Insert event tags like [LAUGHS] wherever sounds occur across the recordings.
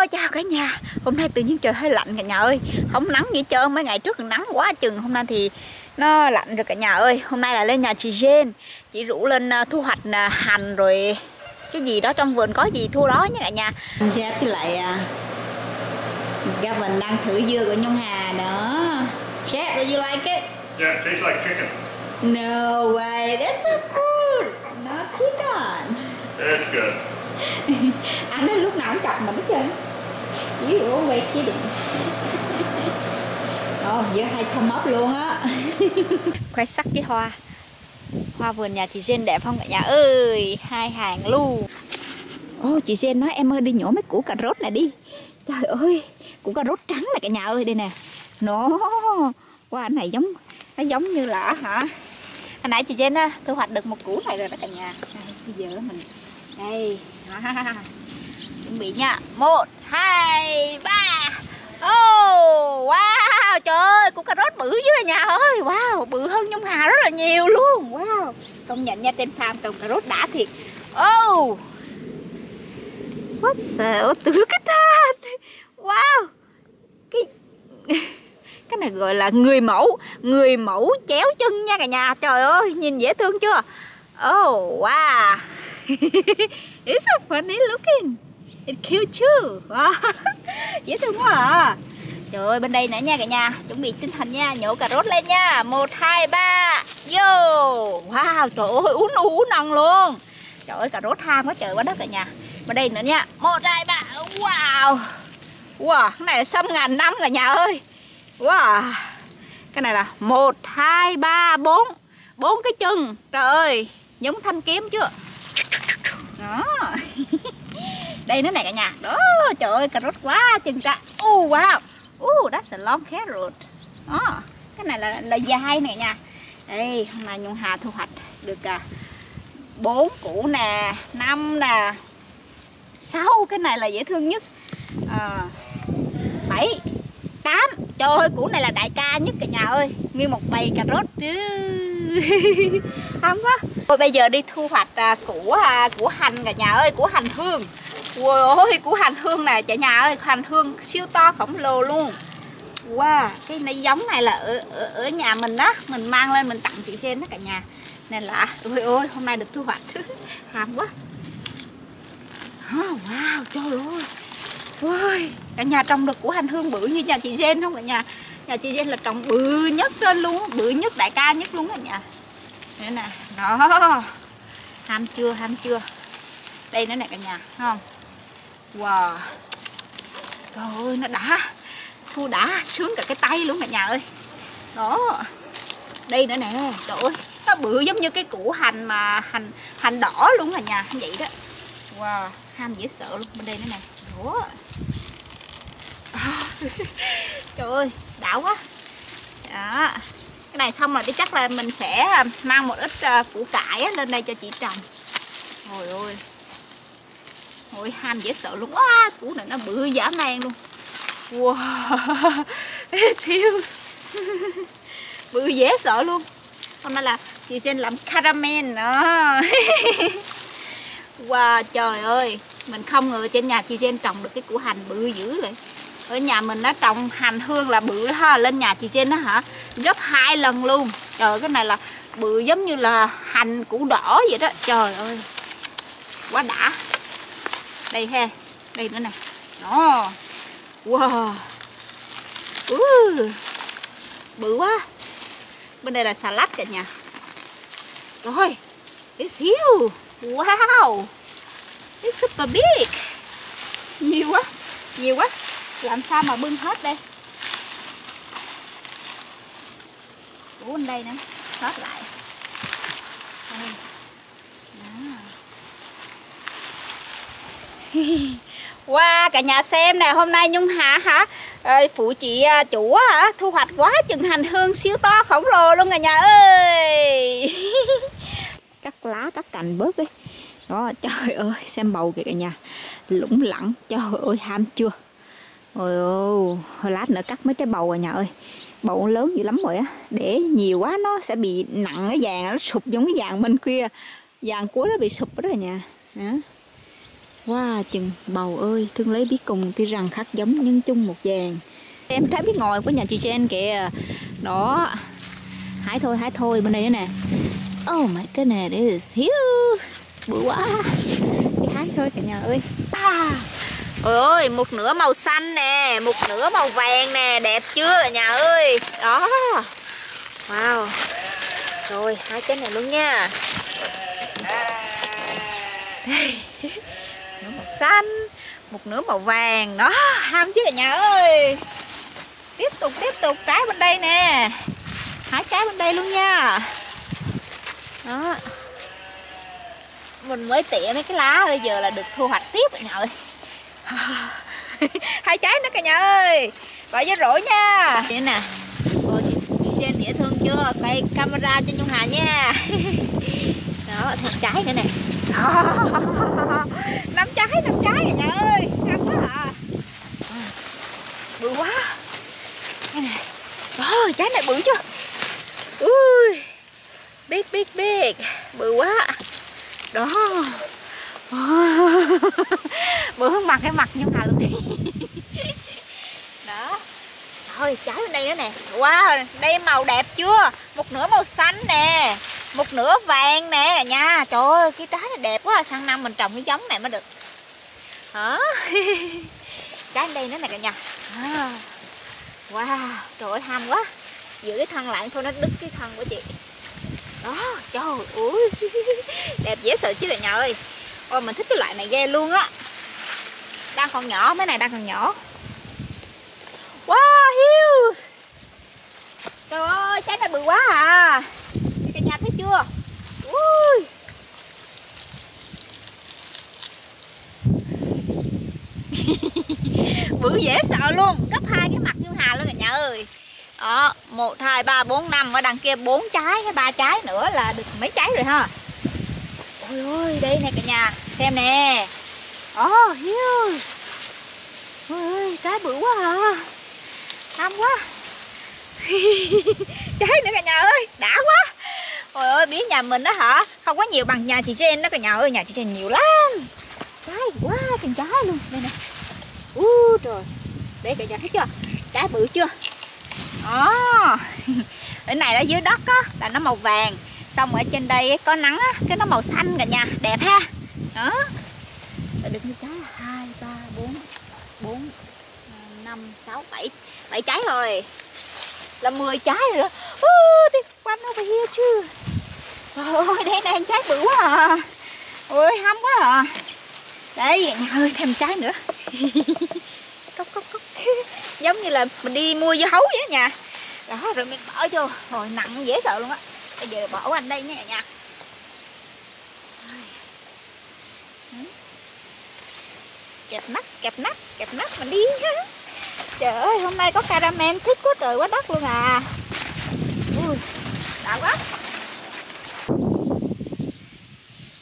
Hello, chào cả nhà. Hôm nay tự nhiên trời hơi lạnh cả nhà ơi. Không nắng gì trơn, mấy ngày trước nắng quá chừng. Hôm nay thì nó lạnh rồi cả nhà ơi. Hôm nay là lên nhà chị Jen Chị rủ lên uh, thu hoạch uh, hành rồi Cái gì đó trong vườn có gì thu đó nha cả nhà. Jeff với lại uh, Gavin đang thử dưa của Nhung Hà nữa Jeff, do you like it? Yeah, it tastes like chicken. No way, that's a fruit Not chicken It's good. anh ấy [LAUGHS] lúc nào cũng chọc mình hết trơn ví dụ quay chứ đừng. Ồ, giữa hai thâm ấp luôn á. [LAUGHS] Khoe sắc cái hoa. Hoa vườn nhà chị Jen đẹp không cả nhà ơi? Hai hàng luôn. Ô chị Jen nói em ơi đi nhổ mấy củ cà rốt này đi. Trời ơi củ cà rốt trắng này cả nhà ơi đây nè. Nó qua wow, này giống nó giống như là hả? Hồi nãy chị Jen á thu hoạch được một củ này rồi đó cả nhà. Bây giờ mình đây [LAUGHS] chuẩn bị nha. Một hai ba. Oh wow trời ơi củ cà rốt bự dưới nhà ơi. Wow bự hơn nhung hà rất là nhiều luôn. Wow công nhận nha trên farm trồng cà rốt đã thiệt. Oh what's the oh, look at that wow cái [LAUGHS] cái này gọi là người mẫu người mẫu chéo chân nha cả nhà. Trời ơi nhìn dễ thương chưa? Oh wow. [LAUGHS] It's so funny looking. It cute too wow. Dễ thương quá à. Trời ơi, bên đây nữa nha cả nhà. Chuẩn bị tinh thần nha. Nhổ cà rốt lên nha. Một, hai, ba. Vô. Wow, trời ơi, uống uống nồng luôn. Trời ơi, cà rốt tham quá trời quá đất cả nhà. Bên đây nữa nha. Một, hai, ba. Wow. Wow, cái này là sâm ngàn năm cả nhà ơi. Wow. Cái này là một, hai, ba, bốn. Bốn cái chân. Trời ơi, Giống thanh kiếm chưa? Đó đây nữa này cả nhà. Đó trời ơi cà rốt quá chừng cả uh wow uh that's a long carrot đó cái này là là dài này nha đây hôm nay nhung hà thu hoạch được à, bốn củ nè năm nè sáu. Cái này là dễ thương nhất. À, bảy tám. Trời ơi củ này là đại ca nhất cả nhà ơi. Nguyên một bầy cà rốt. [LAUGHS] Không quá Thôi bây giờ đi thu hoạch à, củ à, củ hành cả nhà ơi củ hành hương ôi củ hành hương này cả nhà ơi hành hương siêu to khổng lồ luôn. Wow cái này giống này là ở, ở, ở nhà mình đó mình mang lên mình tặng chị trên đó cả nhà. Nên là ôi ôi hôm nay được thu hoạch. [LAUGHS] Ham quá. Oh, wow trời ơi. Ôi cả nhà trồng được củ hành hương bự như nhà chị Jen không cả nhà? Nhà chị Jen là trồng bự nhất trên luôn bự nhất đại ca nhất luôn cả nhà. Đây nè đó. Ham chưa ham chưa? Đây nữa nè cả nhà không? Wow. Trời ơi, nó đã. Thu đã sướng cả cái tay luôn cả nhà ơi. Đó. Đây nữa nè, trời ơi. Nó bự giống như cái củ hành mà hành hành đỏ luôn cả nhà, vậy đó. Wow, ham dễ sợ luôn bên đây nữa nè. Đó. [LAUGHS] Trời ơi, đã quá. Đó. Cái này xong rồi thì chắc là mình sẽ à, mang một ít à, củ cải lên đây cho chị trồng. Trời ơi ôi, ham dễ sợ luôn quá. Củ này nó bự dã man luôn. Wow. [LAUGHS] Thiếu [LAUGHS] bự dễ sợ luôn. Hôm nay là chị xin làm caramel đó [LAUGHS] wow, trời ơi. Mình không ngờ trên nhà chị Jen trồng được cái củ hành bự dữ vậy. Ở nhà mình nó trồng hành hương là bự ha. Lên nhà chị trên đó hả? Gấp hai lần luôn. Trời, cái này là bự giống như là hành củ đỏ vậy đó. Trời ơi. Quá đã đây ha đây nữa nè. Đó. Wow. Uh, bự quá. Bên đây là salad cả nhà. Rồi it's huge wow. It's super big. Nhiều quá nhiều quá. Làm sao mà bưng hết đây? Ủa bên đây nữa hết lại. Wow cả nhà xem nè hôm nay nhung hạ hả? Ê, phụ chị à, chủ hả? Thu hoạch quá chừng hành hương siêu to khổng lồ luôn cả nhà ơi. [LAUGHS] Cắt lá cắt cành bớt đi. Đó trời ơi xem bầu kìa cả nhà. Lủng lẳng trời ơi ham chưa? Ôi ôi, hồi lát nữa cắt mấy trái bầu cả nhà ơi. Bầu lớn dữ lắm rồi á. Để nhiều quá nó sẽ bị nặng cái vàng Nó sụp giống cái vàng bên kia. Vàng cuối nó bị sụp đó rồi nhà. Đó. Wow, à, chừng. Bầu ơi, thương lấy biết cùng tuy rằng khác giống nhưng chung một vàng Em thấy biết ngồi của nhà chị Jen kìa. Đó. Hái thôi, hái thôi, bên đây nữa nè. Oh my cái này để thiếu Bự quá. Đi hái thôi cả nhà ơi. À. Ôi ơi, một nửa màu xanh nè Một nửa màu vàng nè Đẹp chưa cả nhà ơi? Đó. Wow. Rồi, hai cái này luôn nha. Hey xanh một nửa màu vàng. Đó ham chứ cả nhà ơi. Tiếp tục tiếp tục trái bên đây nè. Hái trái bên đây luôn nha. Đó. Mình mới tỉa mấy cái lá bây giờ là được thu hoạch tiếp cả nhà ơi. [LAUGHS] Hai trái nữa cả nhà ơi. Bỏ vô rổ nha. Đây nè. Ôi, chị, chị dễ thương chưa? Quay camera cho nhung hà nha. [LAUGHS] Đó thêm trái nữa nè. [LAUGHS] trái năm trái rồi nhà ơi ăn quá à. Bự quá. Đây này ôi trái này bự chưa? Ui big big big bự quá. Đó. [LAUGHS] Bự hơn mặt cái mặt như mà luôn [LAUGHS] đó. Thôi trái bên đây nữa nè. Wow đây màu đẹp chưa? Một nửa màu xanh nè. Một nửa vàng nè. Nha, trời ơi cái trái này đẹp quá. Sang năm mình trồng cái giống này mới được hả? [LAUGHS] Trái đây nữa nè cả nhà. À. wow, trời ơi ham quá. Giữ cái thân lại thôi, nó đứt cái thân của chị. Đó, trời ơi. [LAUGHS] Đẹp dễ sợ chứ cả nhà ơi. Ôi, mình thích cái loại này ghê luôn á. Đang còn nhỏ, mấy này đang còn nhỏ. Wow hiu trời ơi, trái này bự quá à. Cả nhà thấy chưa? Ui. Bự dễ sợ luôn. Gấp hai cái mặt như hà luôn cả nhà ơi. Đó, một, hai, ba, bốn, năm. Ở đằng kia bốn trái hay ba trái nữa là được mấy trái rồi ha. Ôi ôi, đây nè cả nhà. Xem nè. Oh hiu. Ôi ơi trái bự quá à. Tham quá. [LAUGHS] Trái nữa cả nhà ơi. Đã quá. Ôi ơi biết nhà mình đó hả? Không có nhiều bằng nhà chị trên đó cả nhà ơi. Nhà chị trên nhiều lắm trái quá chừng trái luôn. Đây nè. U trời. Để cả nhà thấy chưa? Trái bự chưa? Đó. [LAUGHS] Ở này ở dưới đất á là nó màu vàng. Xong ở trên đây có nắng á cái nó màu xanh cả nhà. Đẹp ha. Đó. Được như trái. Hai ba bốn bốn năm sáu bảy. Bảy trái rồi. Là 10 trái rồi đó. Uh, thì quanh over here chứ ôi đây này trái bự quá à. Ôi hâm quá à đấy nhà ơi thêm trái nữa. [LAUGHS] Cốc cốc cốc. [LAUGHS] Giống như là mình đi mua dưa hấu vậy nha đó, rồi mình bỏ vô. Rồi nặng dễ sợ luôn á. Bây giờ bỏ anh đây nha cả nhà kẹp nắp kẹp nắp kẹp nắp mình đi. [LAUGHS] Trời ơi, hôm nay có caramel thích quá trời quá đất luôn à. Ui, đã quá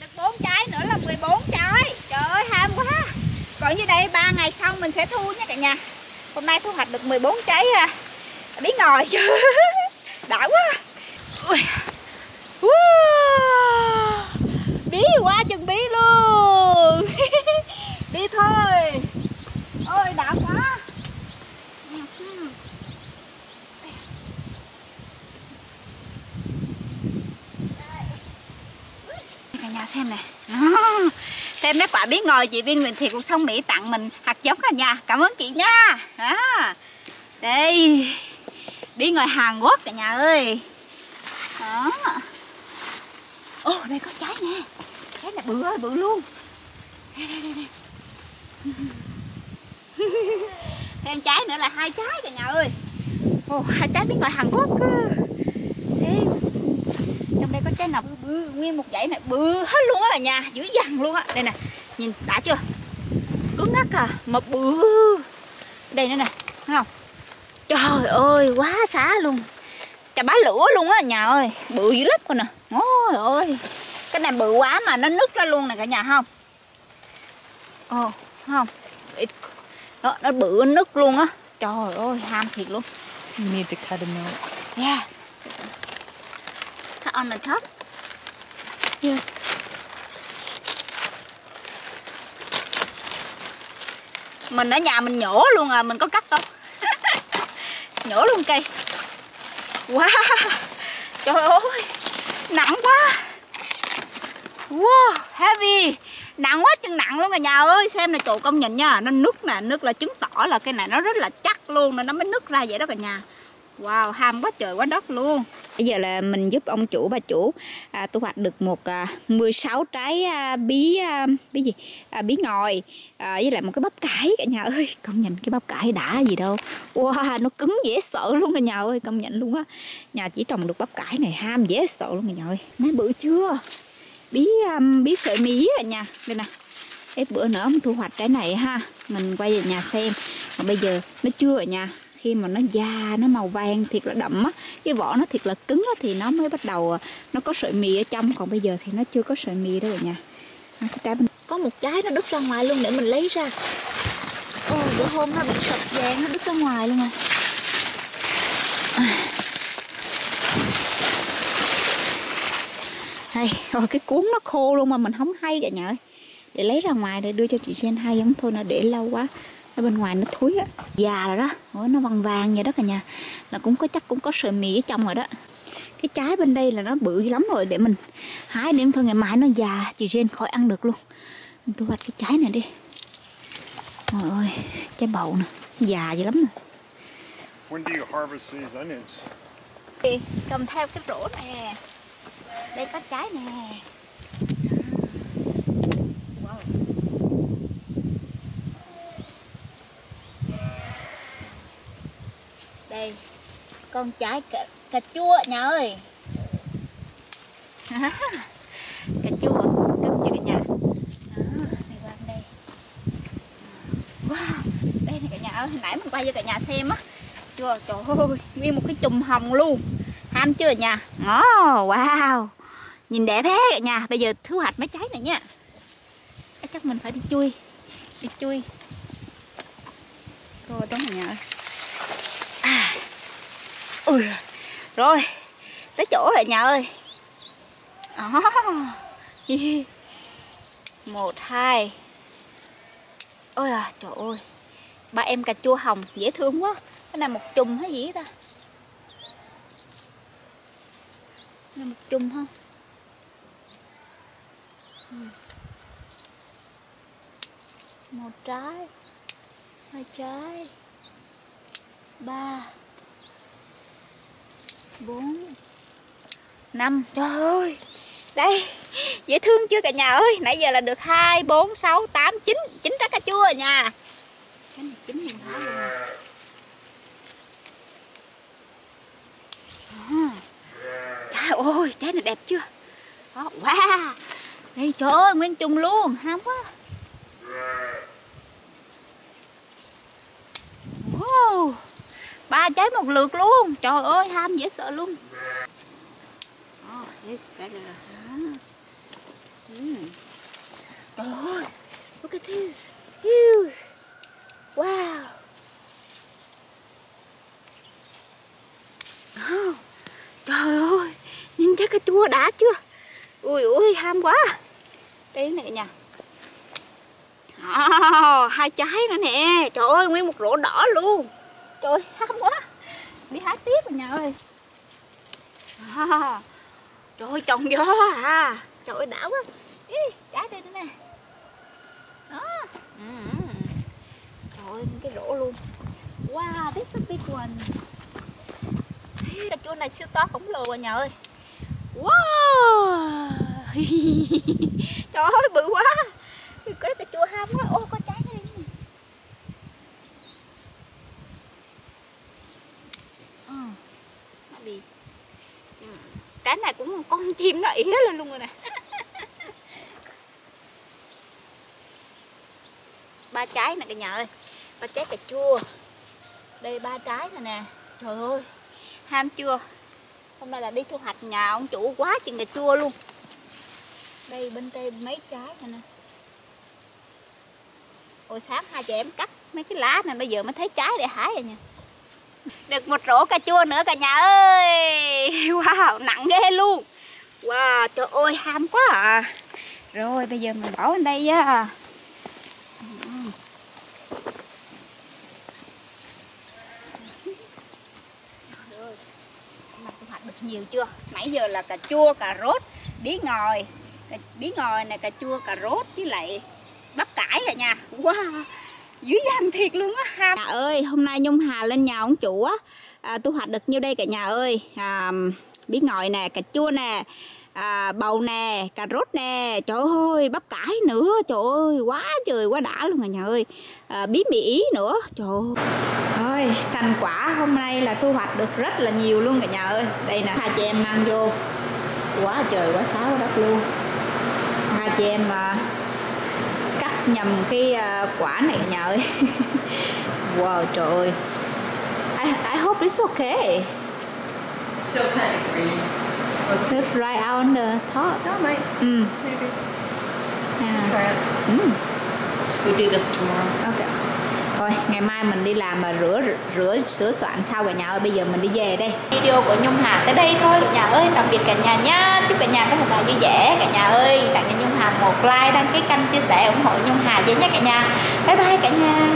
được bốn trái nữa là 14 trái trời ơi ham quá còn như đây 3 ngày sau mình sẽ thu nha cả nhà. Hôm nay thu hoạch được 14 trái à biết ngồi. Chứ [LAUGHS] đã quá. Ui. Wow. bí quá chừng bí luôn đi thôi ôi đã quá cả nhà xem nè Dạ, biết ngồi chị viên Nguyễn Thị cuộc sống Mỹ tặng mình hạt giống à cả nhà cảm ơn chị nha. Đó. đây. Bí ngồi Hàn Quốc cả nhà ơi. Đó. Ô đây có trái nè. Trái này bự ơi bự luôn. Đây, đây, đây, đây. [LAUGHS] thêm trái nữa là hai trái cả nhà ơi. Ồ, hai trái biết ngồi Hàn Quốc cơ. Xem. Trong đây có trái nào bự, bự nguyên một dãy này bự hết luôn á cả nhà. Dữ dằn luôn á. Đây nè nhìn đã chưa? Cứng ngắc à? Mà bự. Đây nữa nè thấy không? Trời ơi quá xá luôn. Chà bá lửa luôn á nhà ơi. Bự dữ lắm con nè. Ôi ơi. Cái này bự quá mà nó nứt ra luôn nè cả nhà không? Ồ không? Đó nó bự nứt luôn á. Trời ơi ham thiệt luôn. You need to cut them out. yeah. Cut on the top. Yeah. Mình ở nhà mình nhổ luôn à mình có cắt đâu. [LAUGHS] Nhổ luôn cây. Wow. Trời ơi, nặng quá. Wow, heavy. Nặng quá chân nặng luôn cả nhà ơi, xem nè trụ công nhận nha, nó nứt nè, nứt là chứng tỏ là cái này nó rất là chắc luôn, nên nó mới nứt ra vậy đó cả nhà. Wow, ham quá trời quá đất luôn bây giờ là mình giúp ông chủ bà chủ à, thu hoạch được một à, 16 trái à, bí à, bí gì? À, bí ngòi à, với lại một cái bắp cải cả nhà ơi. [LAUGHS] Công nhận cái bắp cải đã gì đâu. Wow nó cứng dễ sợ luôn cả nhà ơi công nhận luôn á. Nhà chỉ trồng được bắp cải này ham dễ sợ luôn cả nhà ơi. Mấy bự chưa bí um, bí sợi mí à nha đây nè ít bữa nữa mình thu hoạch trái này ha. Mình quay về nhà xem. Còn bây giờ nó chưa ở nhà khi mà nó già nó màu vàng thiệt là đậm á cái vỏ nó thiệt là cứng á thì nó mới bắt đầu nó có sợi mì ở trong. Còn bây giờ thì nó chưa có sợi mì đâu À, cái trái bên có một trái nó đứt ra ngoài luôn để mình lấy ra. Ồ, bữa hôm nó bị sập vàng nó đứt ra ngoài luôn rồi [SIGHS] hay rồi cái cuốn nó khô luôn mà mình không hay cả nhà ơi. Để lấy ra ngoài để đưa cho chị Jen hay giống thôi nó để lâu quá ở bên ngoài nó thúi á. Già rồi đó. Ủa, nó vàng vàng vậy đó cả nhà. Là cũng có chắc cũng có sợi mì ở trong rồi đó. Cái trái bên đây là nó bự lắm rồi để mình hái điểm thôi. Ngày mai nó già chị Jen khỏi ăn được luôn. Mình thu hoạch cái trái này đi. Trời ơi, trái bầu nè, già vậy lắm nè. When do you harvest these onions? Cầm theo cái rổ nè. Đây có trái nè Đây Con trái cà, cà chua nhà ơi. [LAUGHS] Cà chua Cất cho cả nhà. Đó, Đây qua đây. Wow Đây này cả nhà ơi Hồi nãy mình quay cho cả nhà xem á. Chưa trời ơi nguyên một cái chùm hồng luôn. Ham chưa nhà? Oh, wow. Nhìn đẹp hết cả nhà. Bây giờ thu hoạch mấy trái này nha. Chắc mình phải đi chui đi chui. Rồi đúng rồi nhà ơi ui rồi, tới chỗ rồi nhà ơi. Oh. [LAUGHS] một, hai. Ôi à trời ơi, ba em cà chua hồng dễ thương quá. Cái này một chùm hay gì ta? Này một chùm không một trái, hai trái, ba bốn năm trời ơi đây dễ thương chưa cả nhà ơi nãy giờ là được hai bốn sáu tám chín chín trái cà chua rồi à nha cái này chín mình thái luôn. À. Trời ơi, trái này đẹp chưa? Đó, wow. Đây trời ơi, nguyên chùm luôn, ham quá. Wow. Ba trái một lượt luôn. Trời ơi, ham dễ sợ luôn. Oh, this better. Mm. Look at this. Huge. Wow. Oh, trời ơi, nhìn thấy cái chua đã chưa? Ui ui, ham quá. Đây này nha. nhà. Oh, hai trái nữa nè. Trời ơi, nguyên một rổ đỏ luôn. Trời ơi, ham quá. Đi hái tiếp rồi nhà ơi. À, trời ơi, trồng gió à. Trời ơi, đã quá. Ý, trái đây nè. Đó. Ừ, ừ. Trời ơi, cái rổ luôn. Wow, this is a big one. Cà chua này siêu to khổng lồ rồi nhà ơi. Wow. [LAUGHS] Trời ơi, bự quá. Cái cà chua ham quá. Ô, có trái này. Ừ đi ừ. cái này cũng con [LAUGHS] chim nó ỉa lên luôn rồi nè. [LAUGHS] ba trái nè cả nhà ơi. Ba trái cà chua. Đây ba trái này nè. Trời ơi, ham chưa? Hôm nay là đi thu hoạch nhà ông chủ quá chừng cà chua luôn. Đây bên đây mấy trái này nè. Hồi sáng hai chị em cắt mấy cái lá này bây giờ mới thấy trái để hái rồi nha. Được một rổ cà chua nữa cả nhà ơi. [LAUGHS] Wow, nặng ghê luôn. Wow, trời ơi, ham quá à. Rồi, bây giờ mình bỏ lên đây nha được nhiều chưa? Nãy giờ là cà chua cà rốt bí ngòi. Bí ngòi này cà chua cà rốt chứ lại bắp cải rồi nha. Wow dữ dằn thiệt luôn á ha nhà ơi hôm nay nhung hà lên nhà ông chủ á. À, thu hoạch được nhiêu đây cả nhà ơi? À, bí ngòi nè cà chua nè à, bầu nè cà rốt nè. Trời ơi bắp cải nữa. Trời ơi quá trời quá đã luôn cả nhà ơi. À, bí mì ý nữa. Trời ơi. Thành quả hôm nay là thu hoạch được rất là nhiều luôn cả nhà ơi. Đây nè. Hai chị em mang vô. Quá trời quá xáo đất luôn. Hai chị em mà nhầm cái à, quả này nhà ơi [LAUGHS] wow trời ơi I, I hope it's okay Still kind of green. It's right out on the top No, might ừ. maybe à. try it. ừ. We do this tomorrow. ok thôi. Ngày mai mình đi làm mà rửa rửa, sửa soạn sau cả nhà ơi. Bây giờ mình đi về đây. Video của nhung hà tới đây thôi. Nhà ơi tạm biệt cả nhà nhá chúc cả nhà có một ngày vui vẻ. Cả nhà ơi, tặng cho nhung hà một like, đăng ký kênh, chia sẻ, ủng hộ nhung hà với nhé cả nhà. Bye bye cả nhà.